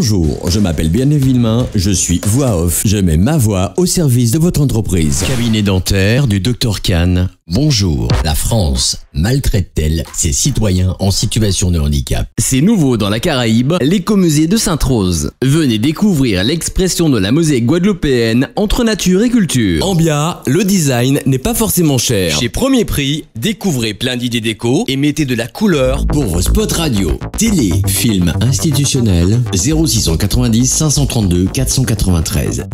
Bonjour, je m'appelle Bienvenue Villemain, je suis voix off. Je mets ma voix au service de votre entreprise. Cabinet dentaire du Dr Kahn. Bonjour. La France maltraite-t-elle ses citoyens en situation de handicap? C'est nouveau dans la Caraïbe, l'écomusée de Sainte-Rose. Venez découvrir l'expression de la mosaïque guadeloupéenne entre nature et culture. Ambia, le design n'est pas forcément cher. Chez Premier Prix, découvrez plein d'idées déco et mettez de la couleur Pour vos spots radio, télé, films institutionnels, 0690 532 493.